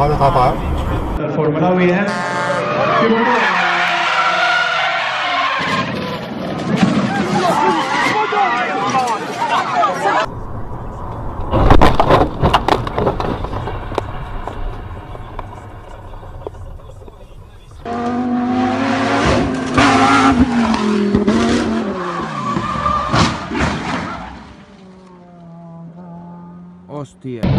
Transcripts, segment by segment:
Rafael, Rafael. La Hostia.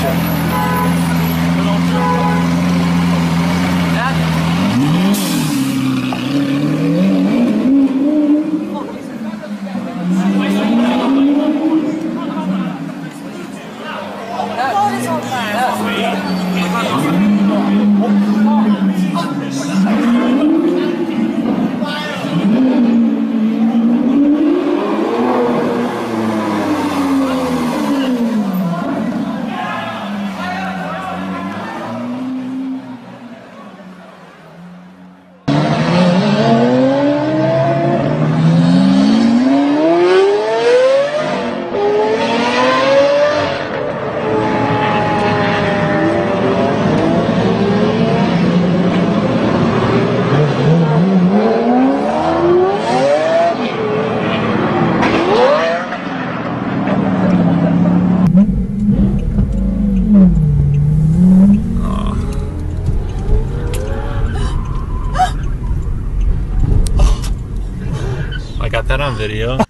I video.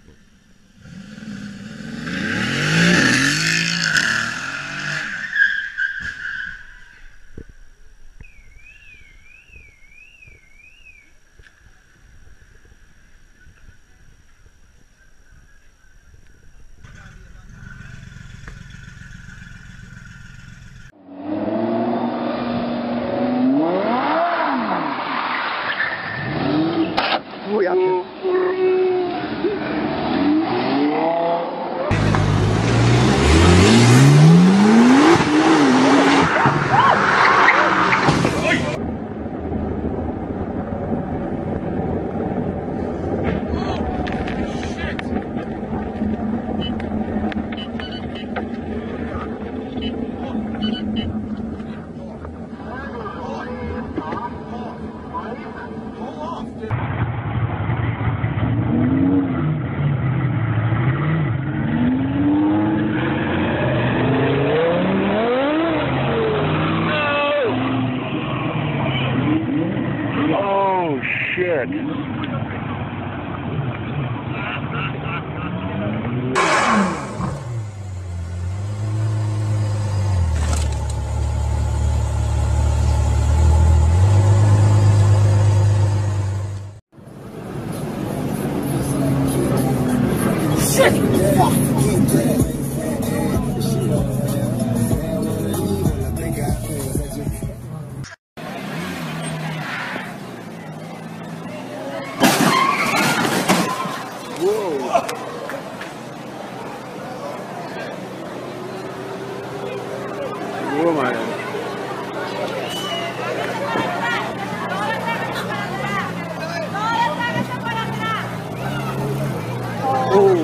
Oh.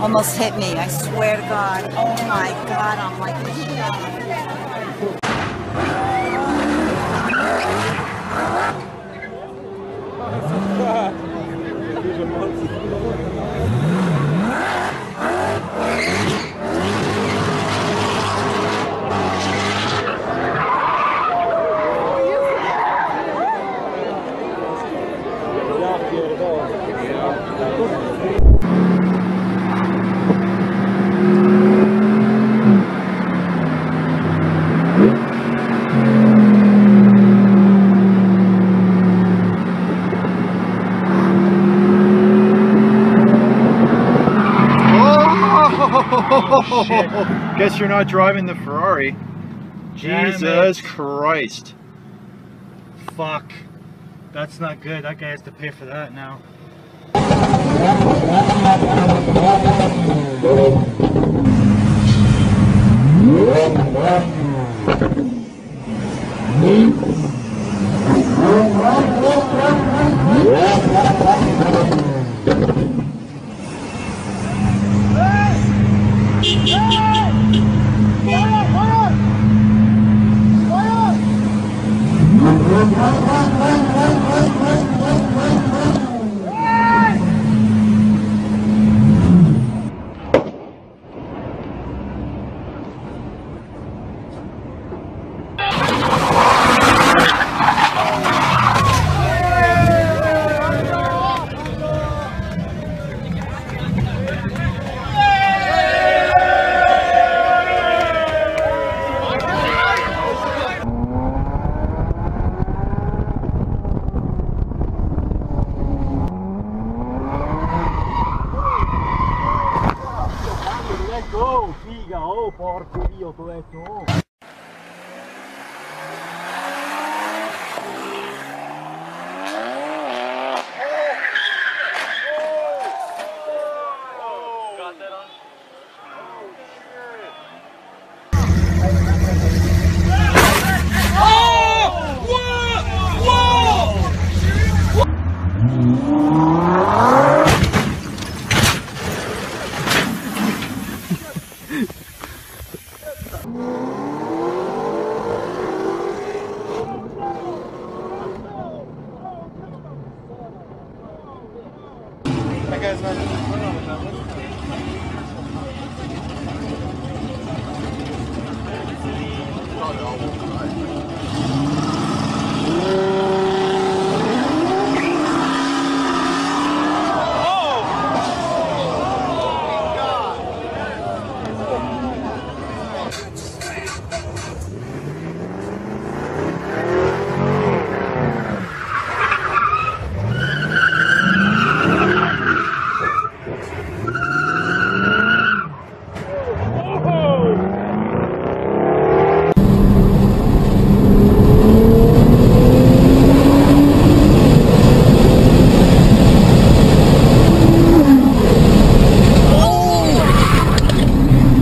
Almost hit me, I swear to God. Oh my God, I'm like, Oh, Guess you're not driving the Ferrari. Jesus Christ. Fuck. That's not good. That guy has to pay for that now. t'ho detto, oh. That guy's not even put on that.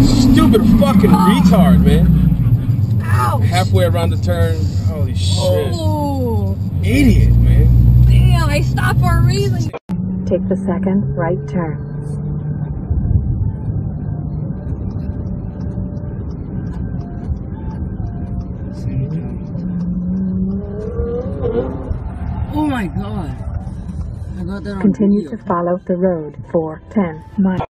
Stupid fucking retard, man. Halfway around the turn. Holy shit. Oh, Idiot, man. damn, I stopped for a reason. Take the second right turn. Oh my god. I got that on Continue video. to follow the road for 10 miles.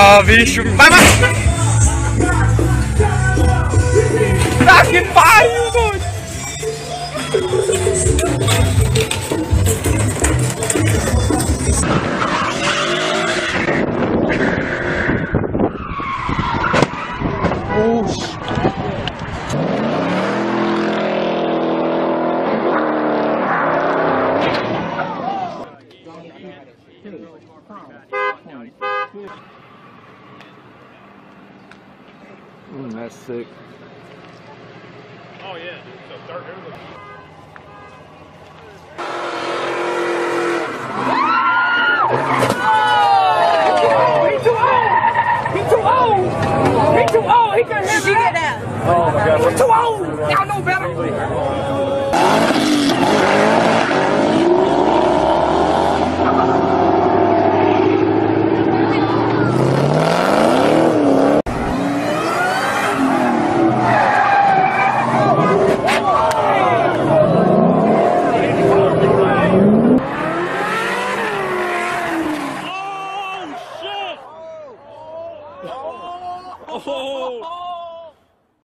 Ah, wie ich schon. Warte! Nein, Ball, Hmm, pariu, doido. sick. Oh yeah. So start early. He too old. He too old. He too old. He can handle that. Oh my god. He too old. Y'all know better.